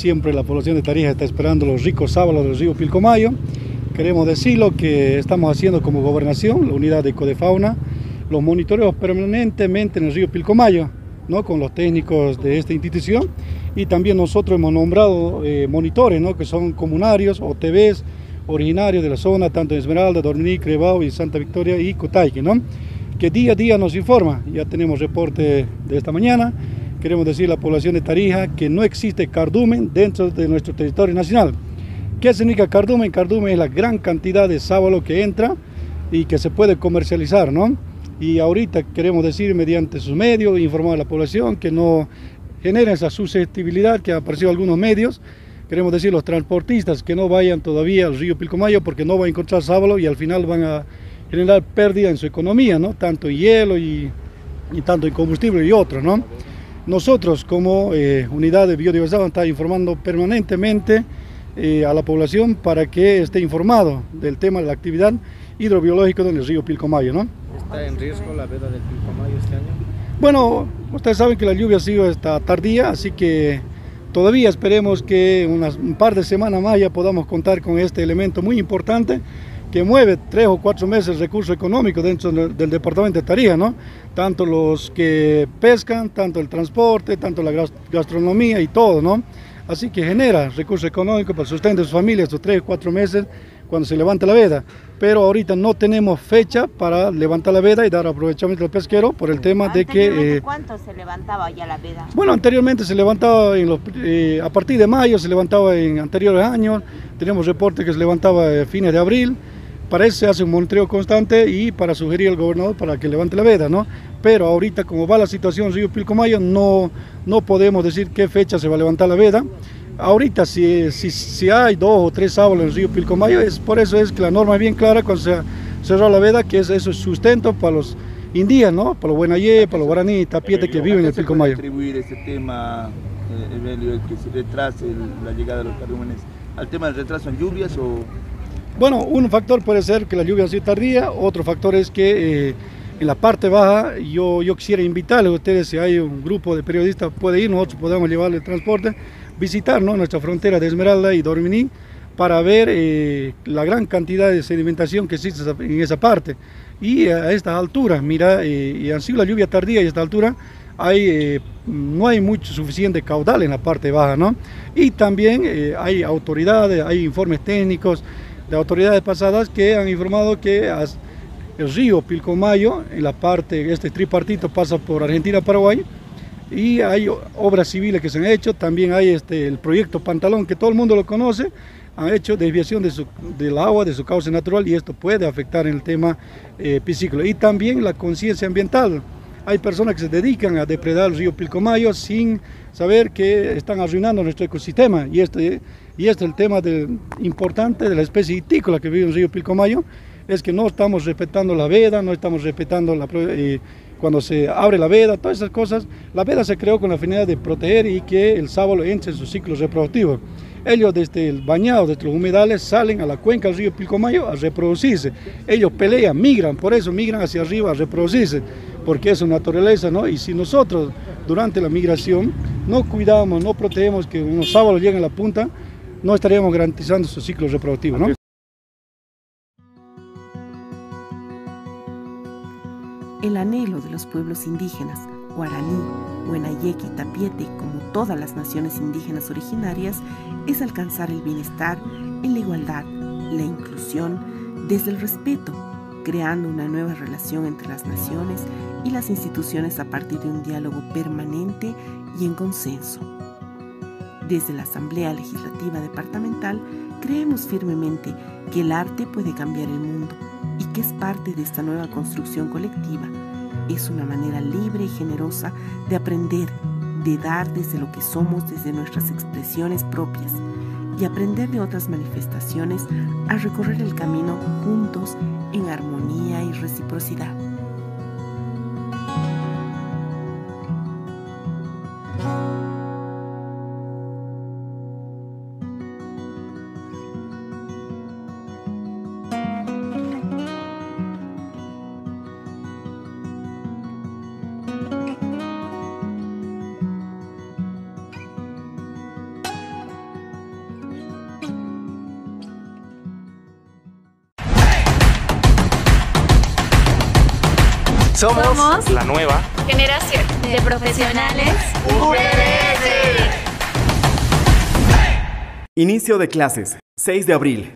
Siempre la población de Tarija está esperando los ricos sábados del río Pilcomayo. Queremos decir lo que estamos haciendo como gobernación, la unidad de ecodefauna, los monitoreos permanentemente en el río Pilcomayo, ¿no? con los técnicos de esta institución y también nosotros hemos nombrado eh, monitores, ¿no? que son comunarios o TVs originarios de la zona, tanto en Esmeralda, Dorminí, Crevao y Santa Victoria y Cotaique, ¿no? que día a día nos informa. Ya tenemos reporte de esta mañana. Queremos decir la población de Tarija que no existe cardumen dentro de nuestro territorio nacional. ¿Qué significa cardumen? Cardumen es la gran cantidad de sábalo que entra y que se puede comercializar, ¿no? Y ahorita queremos decir mediante sus medios, informar a la población que no generen esa susceptibilidad que ha aparecido algunos medios. Queremos decir los transportistas que no vayan todavía al río Pilcomayo porque no van a encontrar sábalo y al final van a generar pérdida en su economía, ¿no? Tanto en hielo y, tanto en combustible y otros, ¿no? Nosotros como eh, unidad de biodiversidad estar informando permanentemente eh, a la población para que esté informado del tema de la actividad hidrobiológica del río Pilcomayo, ¿no? ¿Está en riesgo la veda del Pilcomayo este año? Bueno, ustedes saben que la lluvia ha sido esta tardía, así que todavía esperemos que unas, un par de semanas más ya podamos contar con este elemento muy importante que mueve tres o cuatro meses el recurso económico dentro del departamento de Tarija, ¿no? Tanto los que pescan, tanto el transporte, tanto la gastronomía y todo, ¿no? Así que genera recurso económico para el sustento de su familia estos tres o cuatro meses cuando se levanta la veda. Pero ahorita no tenemos fecha para levantar la veda y dar aprovechamiento al pesquero por el tema de que... Eh, ¿Cuánto se levantaba ya la veda? Bueno, anteriormente se levantaba en los, eh, a partir de mayo, se levantaba en anteriores años, tenemos reportes que se levantaba a fines de abril, para eso se hace un monitoreo constante y para sugerir al gobernador para que levante la veda, ¿no? Pero ahorita como va la situación Río Pilcomayo no, no podemos decir qué fecha se va a levantar la veda. Ahorita si, si, si hay dos o tres sábados en río Pilcomayo, es, por eso es que la norma es bien clara cuando se cerró la veda, que es, eso es sustento para los indígenas, ¿no? Para los buenayé, para los guaraní, tapiete que viven en el Pilcomayo. atribuir este tema, eh, que se retrase la llegada de los cardúmenes al tema del retraso en lluvias o bueno, un factor puede ser que la lluvia sido tardía, otro factor es que eh, en la parte baja yo, yo quisiera invitarles a ustedes, si hay un grupo de periodistas, puede ir, nosotros podemos llevarle el transporte, visitar nuestra frontera de Esmeralda y Dorminí para ver eh, la gran cantidad de sedimentación que existe en esa parte. Y a estas alturas, mira, eh, y han sido la lluvia tardía y a esta altura hay, no hay mucho suficiente caudal en la parte baja, ¿no? Y también hay autoridades, hay informes técnicos, de autoridades pasadas que han informado que el río Pilcomayo, en la parte, este tripartito pasa por Argentina-Paraguay, y hay obras civiles que se han hecho, también hay este, el proyecto Pantalón, que todo el mundo lo conoce, han hecho desviación de su, del agua, de su cauce natural, y esto puede afectar en el tema eh, piscícola. Y también la conciencia ambiental. Hay personas que se dedican a depredar el río Pilcomayo sin saber que están arruinando nuestro ecosistema, y este y este es el tema importante de la especie itícola que vive en río Pilcomayo, es que no estamos respetando la veda, no estamos respetando la, eh, cuando se abre la veda, todas esas cosas. La veda se creó con la finalidad de proteger y que el sábalo entre en su ciclo reproductivo. Ellos desde el bañado, desde los humedales, salen a la cuenca del río Pilcomayo a reproducirse. Ellos pelean, migran, por eso migran hacia arriba a reproducirse, porque es su naturaleza, ¿no? Y si nosotros durante la migración no cuidamos, no protegemos que unos sábalos lleguen a la punta, no estaríamos garantizando su ciclo reproductivo. ¿no? El anhelo de los pueblos indígenas, guaraní, huenayeque y tapiete, como todas las naciones indígenas originarias, es alcanzar el bienestar en la igualdad, la inclusión, desde el respeto, creando una nueva relación entre las naciones y las instituciones a partir de un diálogo permanente y en consenso. Desde la Asamblea Legislativa Departamental creemos firmemente que el arte puede cambiar el mundo y que es parte de esta nueva construcción colectiva. Es una manera libre y generosa de aprender, de dar desde lo que somos, desde nuestras expresiones propias y aprender de otras manifestaciones a recorrer el camino juntos en armonía y reciprocidad. Somos, la nueva generación de profesionales Inicio de clases, 6 de abril.